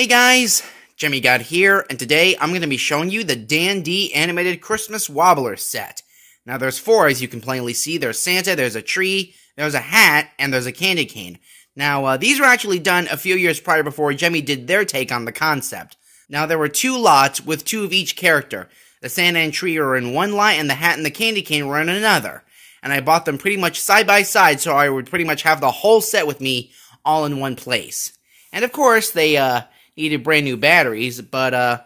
Hey guys, Gemmygod here, and today I'm going to be showing you the Dan Dee animated Christmas Wobbler set. Now there's four as you can plainly see. There's Santa, there's a tree, there's a hat, and there's a candy cane. Now uh, these were actually done a few years prior before Gemmy did their take on the concept. Now there were two lots with two of each character. The Santa and tree were in one lot and the hat and the candy cane were in another. And I bought them pretty much side by side so I would pretty much have the whole set with me all in one place. And of course they uh needed brand new batteries, but uh,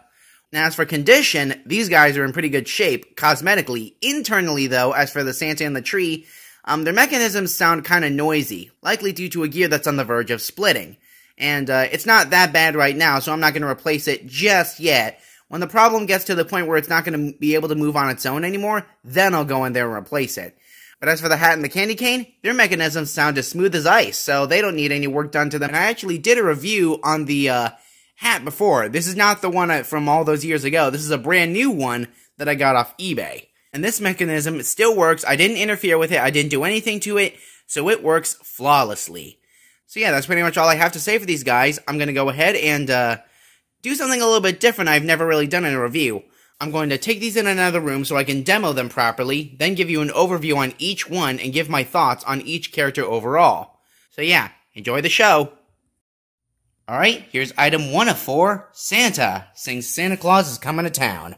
now as for condition, these guys are in pretty good shape, cosmetically. Internally, though, as for the Santa and the tree, um, their mechanisms sound kind of noisy, likely due to a gear that's on the verge of splitting. And uh, it's not that bad right now, so I'm not going to replace it just yet. When the problem gets to the point where it's not going to be able to move on its own anymore, then I'll go in there and replace it. But as for the hat and the candy cane, their mechanisms sound as smooth as ice, so they don't need any work done to them. And I actually did a review on the uh, hat before. This is not the one from all those years ago. This is a brand new one that I got off eBay. And this mechanism still works. I didn't interfere with it. I didn't do anything to it. So it works flawlessly. So yeah, that's pretty much all I have to say for these guys. I'm going to go ahead and uh, do something a little bit different I've never really done in a review. I'm going to take these in another room so I can demo them properly, then give you an overview on each one and give my thoughts on each character overall. So yeah, enjoy the show! Alright, here's item one of four Santa sings Santa Claus is coming to town.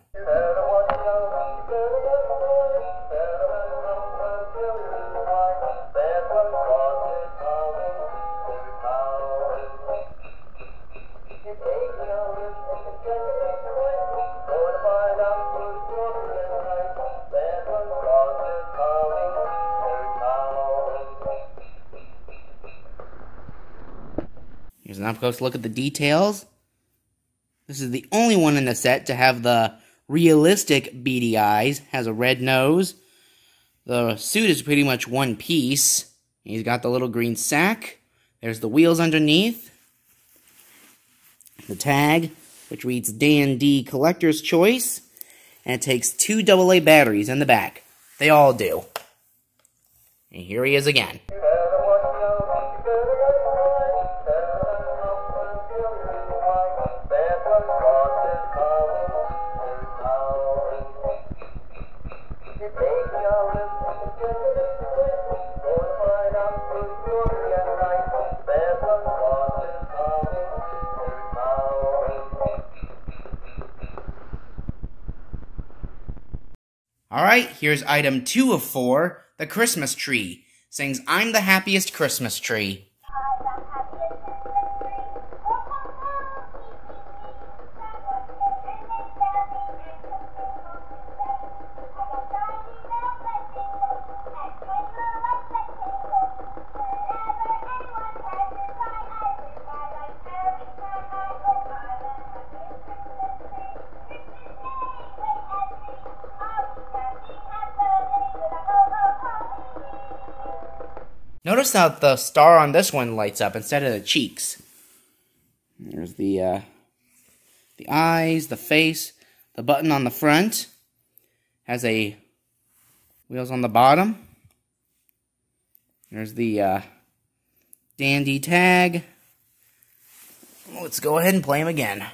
Here's an up close look at the details. This is the only one in the set to have the realistic beady eyes. Has a red nose. The suit is pretty much one piece. He's got the little green sack. There's the wheels underneath. The tag, which reads Dan Dee Collector's Choice. And it takes two AA batteries in the back. They all do. And here he is again. Alright, here's item two of four the Christmas tree. Sings I'm the happiest Christmas tree. Notice how the star on this one lights up instead of the cheeks. There's the uh, the eyes, the face, the button on the front has a wheels on the bottom. There's the uh, Dan Dee tag. Let's go ahead and play him again.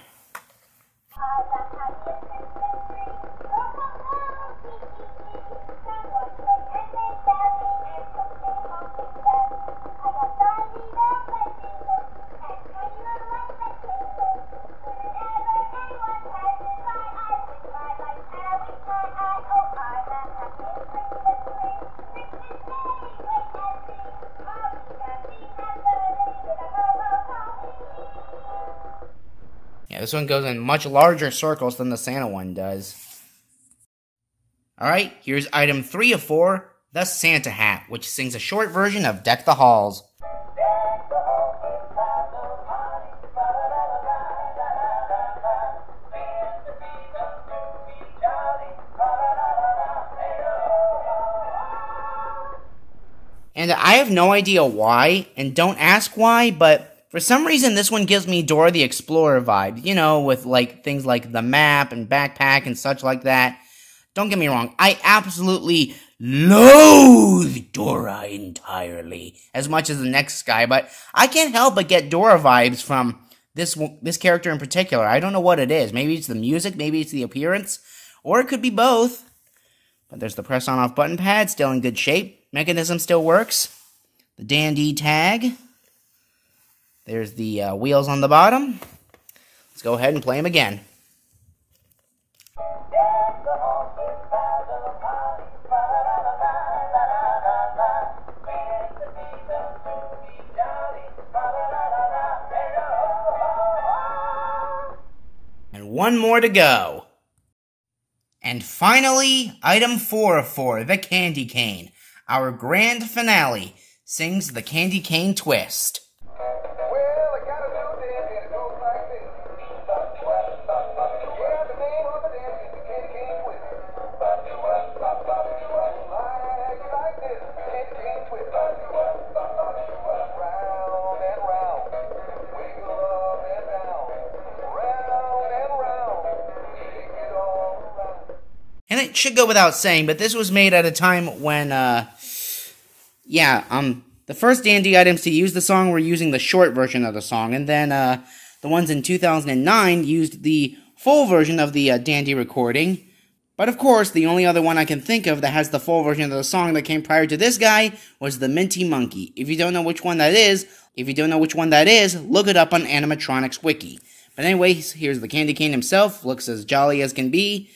This one goes in much larger circles than the Santa one does. Alright, here's item 3 of 4, the Santa Hat, which sings a short version of Deck the Halls. And I have no idea why, and don't ask why, but for some reason, this one gives me Dora the Explorer vibe, you know, with like things like the map and backpack and such like that. Don't get me wrong, I absolutely loathe Dora entirely, as much as the next guy, but I can't help but get Dora vibes from this this character in particular. I don't know what it is. Maybe it's the music, maybe it's the appearance, or it could be both. But there's the press on off button pad, still in good shape. Mechanism still works. The Dan Dee tag. There's the uh, wheels on the bottom. Let's go ahead and play them again. And one more to go. And finally, item 4 of 4, the Candy Cane. Our grand finale sings the Candy Cane Twist. It should go without saying, but this was made at a time when, uh, yeah, um, the first Dan Dee items to use the song were using the short version of the song, and then, uh, the ones in 2009 used the full version of the uh, Dan Dee recording. But of course, the only other one I can think of that has the full version of the song that came prior to this guy was the Minty Monkey. If you don't know which one that is, if you don't know which one that is, look it up on Animatronics Wiki. But anyways, here's the Candy Cane himself, looks as jolly as can be.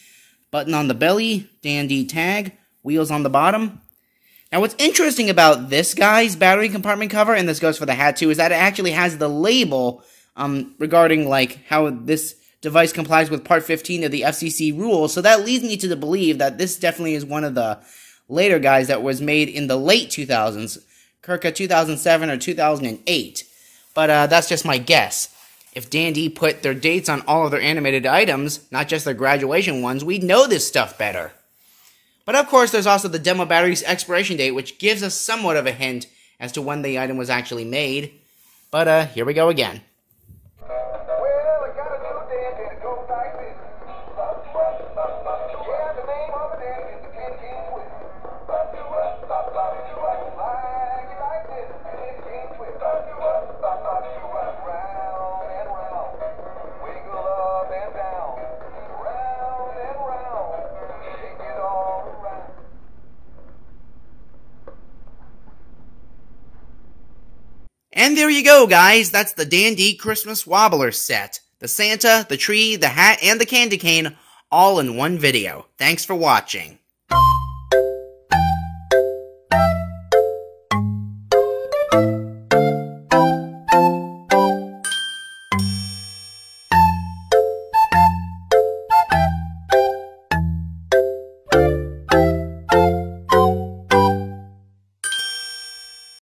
Button on the belly, Dan Dee tag, wheels on the bottom. Now, what's interesting about this guy's battery compartment cover, and this goes for the hat too, is that it actually has the label um, regarding like how this device complies with Part 15 of the FCC rules. So that leads me to the believe that this definitely is one of the later guys that was made in the late 2000s, Kirka 2007 or 2008. But uh, that's just my guess. If Dan Dee put their dates on all of their animated items, not just their graduation ones, we'd know this stuff better. But of course, there's also the demo battery's expiration date, which gives us somewhat of a hint as to when the item was actually made. But uh, here we go again. And there you go, guys. That's the Dan Dee Christmas Wobbler set. The Santa, the tree, the hat, and the candy cane all in one video. Thanks for watching.